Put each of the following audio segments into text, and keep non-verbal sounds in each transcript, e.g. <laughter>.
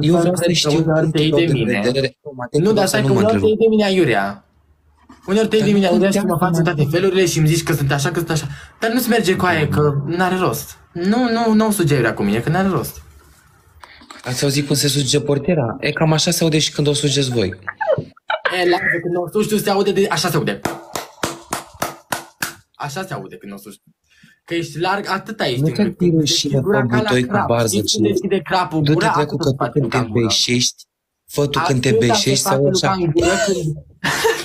Eu vreau să știu Uneori te iei de punctul mine. de vedere. Nu, dar stai că nu mă uneori te iei întrerup. de mine aiurea. Uneori te iei de mine aiurea și mă faci în toate felurile și îmi zici că sunt așa, că sunt așa. Dar nu-ți merge cu aia, că n-are rost. Nu, nu, nu suge aiurea cu mine, că n-are rost. Ați auzit cum se suge portiera? E cam așa se aude și când o sugeți voi. E, lasă, când o sugi tu se aude de... Așa se aude. Așa se aude când o sugi. Că ești larg, atâta ești. Nu în te gât. fi Deschid rușine, gura fă ca la butoi cu crap. barză, Știi când ce- deschide crapul Du-te gura, dracu atât că îți tu face când Luca te în gură. beșești, fă tu când te Atâta se beșești face sau Luca așa. în gură când...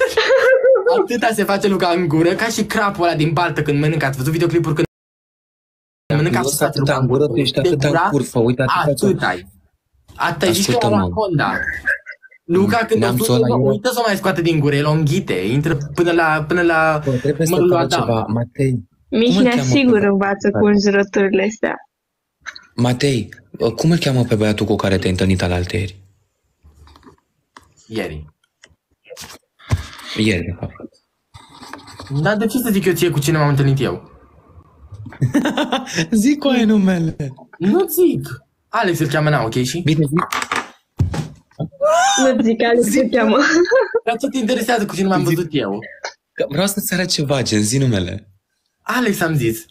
<laughs> Atâta se face Luca în gură, ca și crapul ăla din baltă când mănâncă. Ați văzut videoclipuri când mănâncă Eu și sunt se face Luca atâta în gură, tu ești De atâta în gura, curfă, uite atâta. Atâta ai. Atâta ești ca o Ascultă-mă. anaconda. Luca când o Neamțul suge, ăla mă, e- uită să o mai scoate din gură, el o înghite, intră până la, până la Bă, trebuie să mărul lui fac Adam. ceva. Matei, Cum îl Mihnea cheamă sigur pe- învață cu înjurăturile astea. Matei, cum îl cheamă pe băiatul cu care te-ai întâlnit alaltăieri? Ieri. Ieri, de fapt. Dar de ce să zic eu ție cu cine m-am întâlnit eu? <laughs> Zic cu aia numele. Nu zic. Alex îl cheamă, na, ok și? Bine, zic. Nu zic Alex se cheamă. Dar ce te interesează cu cine m-am văzut eu? Că Vreau să-ți arăt ceva, gen, zi numele. Alex am zis.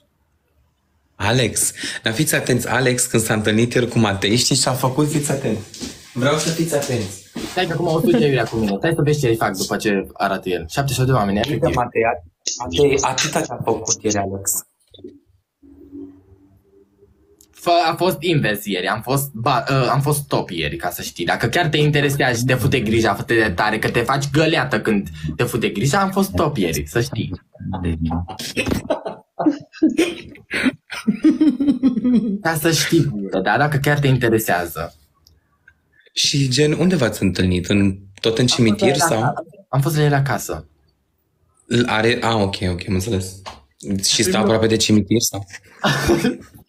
Alex. Dar fiți atenți, Alex, când s-a întâlnit el cu Matei, știți ce a făcut? Fiți atenți. Vreau să fiți atenți. Stai că acum o suge iurea cu mine. Stai să vezi ce îi fac după ce arată el. 78 de oameni, Uite, efectiv. Matei, Matei, atâta ce-a făcut ieri, Alex. Fă, a fost invers ieri, am fost, ba, uh, am fost top ieri, ca să știi. Dacă chiar te interesează și te fute grija atât de tare, că te faci găleată când te fute grija, am fost top ieri, să știi. Ca să știi, dar dacă chiar te interesează. Și gen, unde v-ați întâlnit? În, tot în cimitir sau? Am fost la el acasă. Îl Are... Ah, ok, ok, am înțeles. Și stă aproape de cimitir sau? <laughs>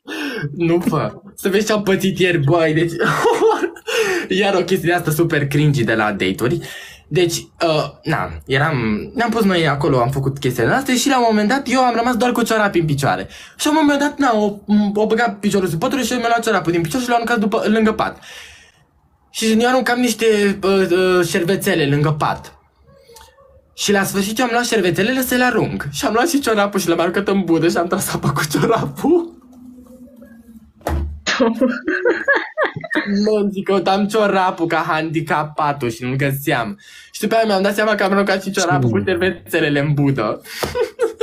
Nu fă. Să vezi ce am pățit ieri, băi, deci... <laughs> Iar o chestie de asta super cringy de la date-uri. Deci, uh, na, eram, ne-am pus noi acolo, am făcut chestiile astea și la un moment dat eu am rămas doar cu ciorapi în picioare. Și la un moment dat, na, o, o băgat piciorul sub pătură și mi-a luat ciorapul din picior și l-a aruncat după, lângă pat. Și eu aruncam niște uh, uh, șervețele lângă pat. Și la sfârșit eu am luat șervețelele să le arunc. Și am luat și ciorapul și l-am aruncat în budă și am tras apa cu ciorapul. Nu, zic că am ciorapul ca handicapatul și nu-l găseam. Și după aia mi-am dat seama că am aruncat și ciorapul cu șervețelele în budă.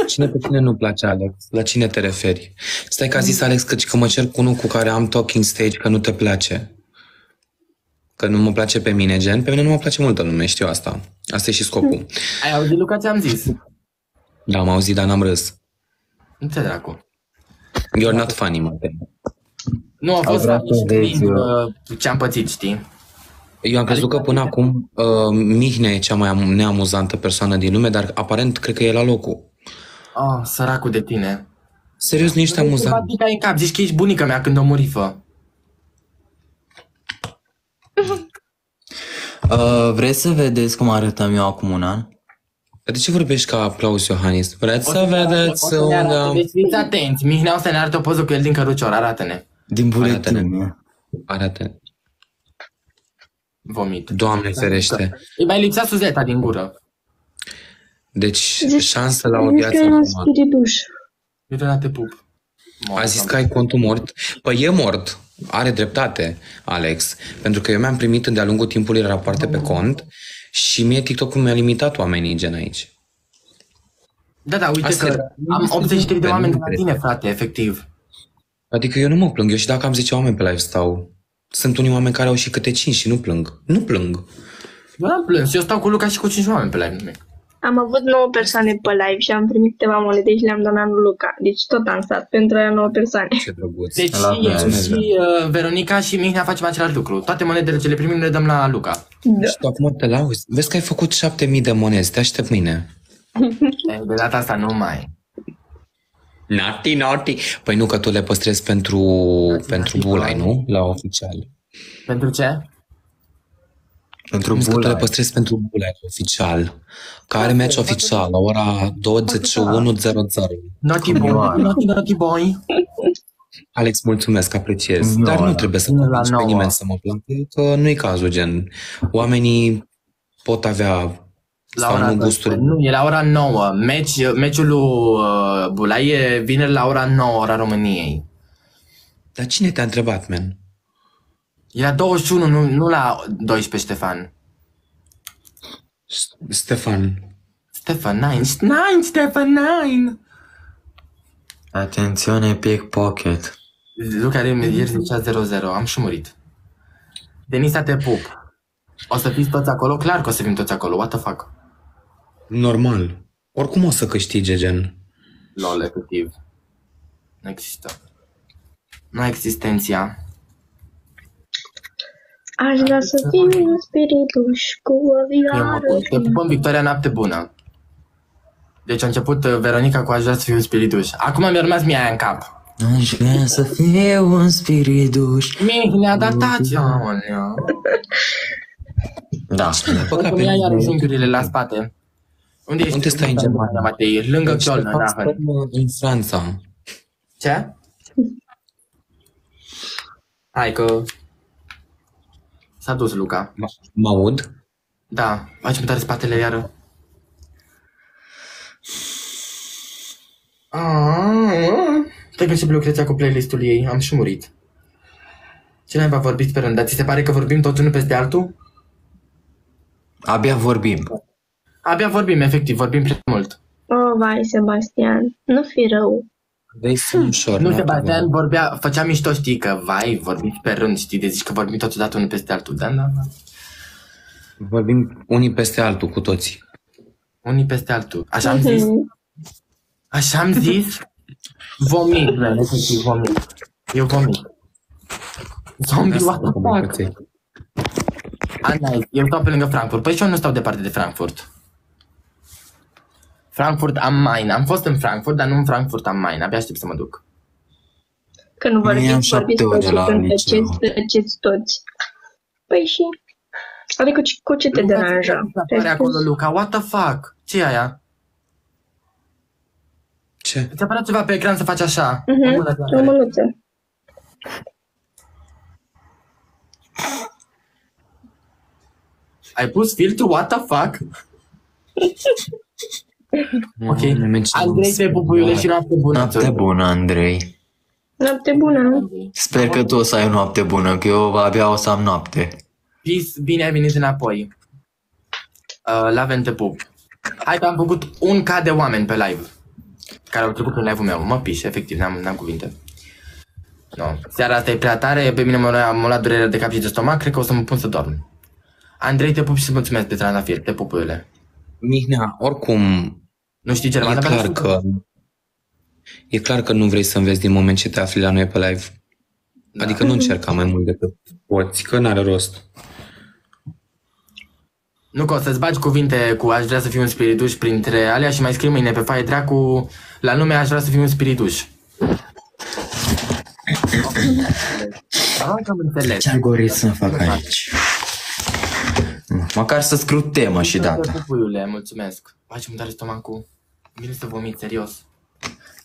Cine pe cine nu place, Alex? La cine te referi? Stai că a zis Alex că, că mă cer cu unul cu care am talking stage că nu te place. Că nu mă place pe mine, gen. Pe mine nu mă place multă lume, știu asta. Asta e și scopul. Ai auzit, Luca, ce am zis? Da, am auzit, dar n-am râs. Nu te dracu. You're not funny, Matei. Nu a fost vrea funny să și vezi, cringe, uh, ce am pățit, știi? Eu am crezut că până acum uh, Mihnea e cea mai am- neamuzantă persoană din lume, dar aparent cred că e la locul. Oh, săracul de tine. Serios, nu ești amuzant. Simpatica în cap, zici că ești bunica mea când o muri, fă. <laughs> Uh, vreți să vedeți cum arătam eu acum un an? Dar de ce vorbești ca aplauz, Iohannis? Vreți să O vedeți să ne unde arate, am... Deci fiți atenți, Mihnea o să ne arate o poză cu el din cărucior, arată-ne. Din buletin. Arată-ne. Arată. Vomit. Doamne ferește. Îi mai lipsea Suzeta din gură. Deci, Zici- șansă la o Zici viață că era acum. spiriduș. Iurea, te pup. A zis că ai contul mort. Păi e mort. Are dreptate, Alex. Pentru că eu mi-am primit de-a lungul timpului rapoarte pe cont și mie TikTok-ul mi-a limitat oamenii gen aici. Da, da, uite Asta că e- am este 83 de super, oameni nu la cred. tine, frate, efectiv. Adică eu nu mă plâng. Eu și dacă am 10 oameni pe live stau. Sunt unii oameni care au și câte 5 și nu plâng. Nu plâng. Eu n-am plâns, eu stau cu Luca și cu 5 oameni pe live. nu Am avut 9 persoane pe live și am primit câteva monede și le-am donat lui Luca. Deci tot am stat pentru aia 9 persoane. Ce drăguț. Deci La și eu fel. și uh, Veronica și Mihnea facem același lucru. Toate monedele ce le primim le dăm la Luca. Da. Și tu acum te lauzi. Vezi că ai făcut 7000 de monezi. Te aștept mâine. E, <laughs> De data asta nu mai. Naughty, naughty. Păi nu, că tu le păstrezi pentru, pentru bulai, nu? La oficial. Pentru ce? Pentru Zic că tu le bulai. păstrezi pentru bulai oficial. Care match oficial la ora 21.00. Naughty boy, Continuare. naughty, naughty boy. Alex, mulțumesc, apreciez. Nu, Dar nu ăla. trebuie să Nu la convingi pe nouă. nimeni să mă placă, că nu e cazul, gen. Oamenii pot avea La sau ora nu 12. gusturi. Nu, e la ora 9. Meci, meciul lui uh, Bulai e vineri la ora 9, ora României. Dar cine te-a întrebat, man? E la 21, nu, nu la 12, Ștefan. Stefan, Stefan, 9, 9, Stefan, 9! Atențiune, pickpocket. Luca ieri zicea 0-0, am și murit. Denisa, te pup. O să fiți toți acolo? Clar că o să fim toți acolo, what the fuck? Normal. Oricum o să câștige, gen. Lol, efectiv. Nu există. Nu existenția. Aș vrea să fiu un spirituș cu o Eu mă vioară. Te pupăm, Victoria, noapte bună. Deci a început uh, Veronica cu aș vrea să fiu un spirituș. Acum mi-a rămas mie aia în cap. Aș vrea să fiu un spiriduș. Mie ne-a dat taci. Aoleu. Da. Păcat Cum pe ia iar mine. junghiurile la spate. Unde ești? Unde stai în Germania? Matei? Lângă Deci, Köln, de fapt, da. stăm În Franța. Ce? Hai că... S-a dus Luca. Mă aud? Da, faci mi tare spatele iară. Stai că începe Lucreția cu playlistul ei, am și murit. Ce ne va vorbi pe rând? Dar ți se pare că vorbim toți unul peste altul? Abia vorbim. Abia vorbim, efectiv, vorbim prea mult. Oh, vai, Sebastian, nu fi rău. Vrei să ușor. Nu, noapte Sebastian bună. vorbea, făcea mișto, știi, că vai, vorbim pe rând, știi, de zici că vorbim toți odată unul peste altul. Da, da, da. Vorbim unii peste altul cu toții. Unii peste altul. Așa am zis? Mhm. Așa am zis? Vomit, man, efectiv, vomit. Eu vomit. Zombie, what the fuck? Comunicație. Ana, eu stau pe lângă Frankfurt. Păi și eu nu stau departe de Frankfurt. Frankfurt am Main. Am fost în Frankfurt, dar nu în Frankfurt am Main. Abia aștept să mă duc. Că nu Mie am vorbiți, șapte vorbiți ore toți la când liceu. tăceți, tăceți toți. Păi și... Adică ce- cu ce te deranja? Apare acolo, Luca. What the fuck? ce e aia? Ce? Ți apare ceva pe ecran să faci așa? Mhm, Bună, o doamne. mânuță. Ai pus filtru? What the fuck? <laughs> Ok. Doamne, ce Andrei pe pupuiule și noapte bună. Noapte bună, Andrei. Noapte bună, nu? Sper că tu o să ai o noapte bună, că eu abia o să am noapte. Peace, bine ai venit înapoi. Uh, la te pup. Hai că am făcut un K de oameni pe live. Care au trecut prin live-ul meu. Mă piș, efectiv, n-am, n-am cuvinte. No. Seara asta e prea tare, pe mine mă lua, mă lua durerea de cap și de stomac, cred că o să mă pun să dorm. Andrei, te pup și îți mulțumesc de trandafir, te pupurile. Mihnea, oricum, Nu știi e germană? clar Dar- că... E clar că nu vrei să înveți din moment ce te afli la noi pe live. Da. Adică nu încerca mai mult decât poți, că n-are rost. Nu că o să-ți bagi cuvinte cu aș vrea să fiu un spirituș printre alea și mai scrii mâine pe faie dracu la nume aș vrea să fiu un spirituș. Da, că am înțeles. Ce algoritm să fac aici? Măcar să scriu temă și data. Puiule, mulțumesc. Faci mi tare stomacul. Vine să vomit, serios.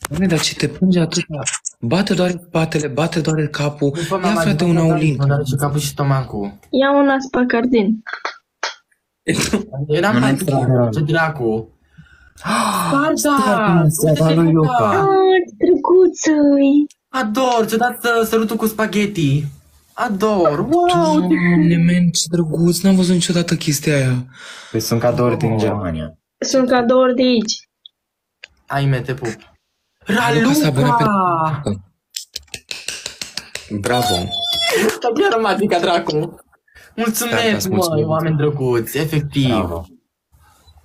Doamne, dar ce te plânge atâta? Bate doar spatele, bate doar capul. După Ia mama, frate după un mama, aulin. Mă doare și capul și stomacul. Ia un aspacardin. Eram Nu mai ne trage. ce dracu. Stai, seara lui Luca. Ah, drăguță-i! Ador, ți-a dat uh, sărutul cu spaghetti. Ador, wow! Doamne, men, ce drăguț, n-am văzut niciodată chestia aia. Păi sunt cadouri din Germania. Sunt cadouri de aici. Ai me, te pup. Luca s-a abonat Raluca! pe... Bravo. Abia romantica, dracu. Da, Mulțumesc, îți măi, mulțumesc. oameni drăguți, efectiv. Bravo.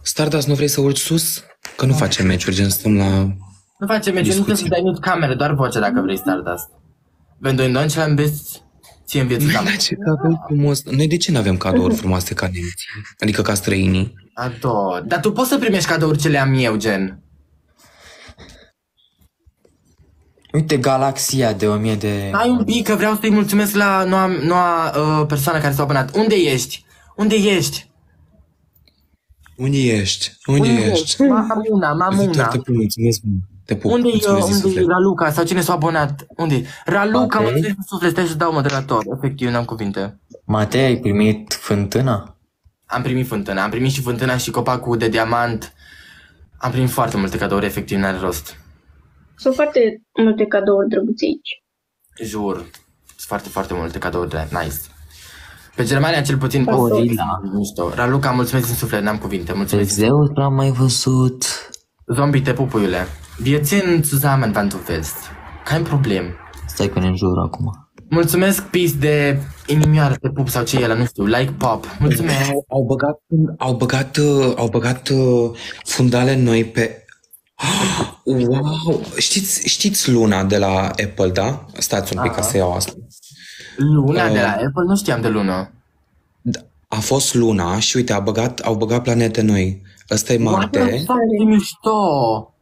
Stardust, nu vrei să urci sus? Că nu facem meciuri, gen stăm la... Nu facem meciuri, nu trebuie să dai nici camere, doar vocea dacă vrei Stardust. Wenn du in Deutschland bist, ție în vieții Noi ce cadou frumos. Noi de ce nu avem cadouri frumoase ca nemții? Adică ca străinii? Ador. Dar tu poți să primești cadouri ce le am eu, gen. Uite, galaxia de 1000 de... Hai un pic, că vreau să-i mulțumesc la noua, noua uh, persoană care s-a abonat. Unde ești? Unde ești? Unde ești? Unde ești? Mamuna, mamuna. Foarte mulțumesc. mult. Te pup. Unde e, Mulțumesc din unde e suflet. Raluca sau cine s-a abonat? Unde e? Raluca, Matei? mă în suflet, stai să dau moderator. Efectiv, n-am cuvinte. Matei, ai primit fântâna? Am primit fântâna, am primit și fântâna și copacul de diamant. Am primit foarte multe cadouri, efectiv, n-are rost. Sunt foarte multe cadouri drăguțe aici. Jur. Sunt foarte, foarte multe cadouri de nice. Pe Germania cel puțin Oh, Gorila. Mișto. Raluca, mulțumesc din suflet, n-am cuvinte. Pe Mulțumesc. Zeus l-am mai văzut. Zombie, te pupuiule. Wir sind zusammen, wann du willst. Kein Problem. Stai că ne înjur acum. Mulțumesc, pis de inimioară, te pup sau ce e ăla, nu știu, like pop. Mulțumesc. Au, au băgat, au băgat, uh, au băgat uh, fundale noi pe... <gasps> Wow! Știți, știți Luna de la Apple, da? Stați un pic Aha. ca să iau asta. Luna de la Uh. Apple, nu știam de lună. A fost Luna și uite, a băgat, au băgat planete noi. Ăsta e Marte, Ce mișto!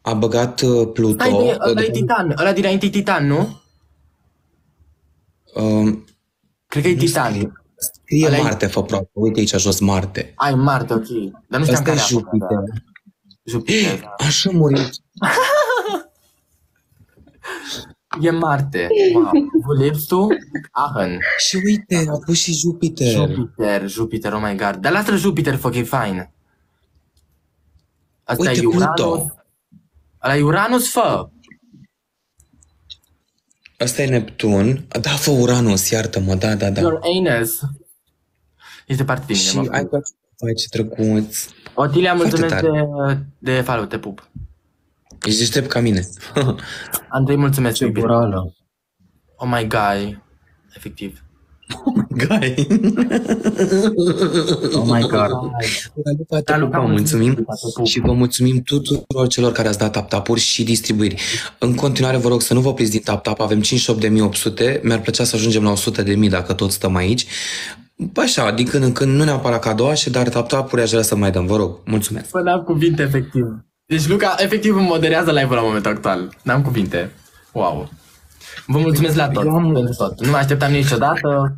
a băgat uh, Pluto. Stai, de, ăla e uh, Titan, ăla dinainte e Titan, nu? Um, Cred că e Titan. Scrie Ăla e- Marte, fă proastă. Uite aici jos Marte. Ai, Marte, ok. Dar nu știam Ăsta e care a fost, Jupiter. da. Jupiter. <gasps> Așa murit. E Marte. Wow. Wo lebst du? Aachen. Și uite, a pus și Jupiter. Jupiter, Jupiter, oh my god. Dar lasă Jupiter, fucking fine. Asta Uite, e Uranus. Pluto. Ăla e Uranus, fă. Ăsta e Neptun. Da, fă Uranus, iartă-mă, da, da, da. Your anus. Este parte din Și mine, mă. ai Vai, ce drăguț. Otilia, mulțumesc Foarte de, de follow, te pup. Ești deștept ca mine. Andrei, mulțumesc, Ce iubire. morală. Oh my god. Efectiv. Gai. Oh my god. Raluca, te Raluca, pupăm, mulțumim. mulțumim și vă mulțumim tuturor celor care ați dat tap-tap-uri și distribuiri. În continuare vă rog să nu vă opriți din tap-tap, avem 58.800, mi-ar plăcea să ajungem la 100.000 dacă tot stăm aici. Așa, din când în când, nu neapărat cadouașe, dar tap-tap-uri aș vrea să mai dăm, vă rog. Mulțumesc. Fă n-am cuvinte, efectiv. Deci Luca, efectiv, îmi moderează live-ul la momentul actual. N-am cuvinte. Wow. Vă mulțumesc la tot, Eu am- pentru tot. Nu mă așteptam niciodată.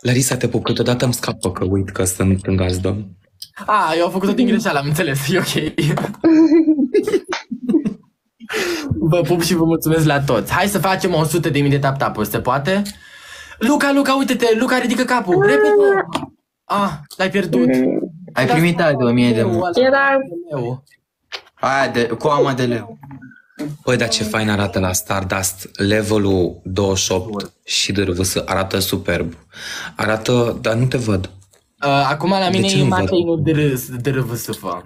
Larisa, te pup, câteodată îmi scapă că uit că sunt în gazdă. A, eu am făcut-o din greșeală, am înțeles, e ok. <laughs> vă pup și vă mulțumesc la toți. Hai să facem 100 de mii de tap-tap-uri, se poate? Luca, Luca, uite-te, Luca, ridică capul, repede! Ah, l-ai pierdut. Ai primit aia de 1000 de Leu, mult. ăla, Era- leu. Aia de, cu ama de leu. Păi, dar ce fain arată la Stardust, levelul 28 și DRVS arată superb. Arată, dar nu te văd. Uh, acum la De mine ce e nu Matei, văd? nu DRS, DRVS, fă.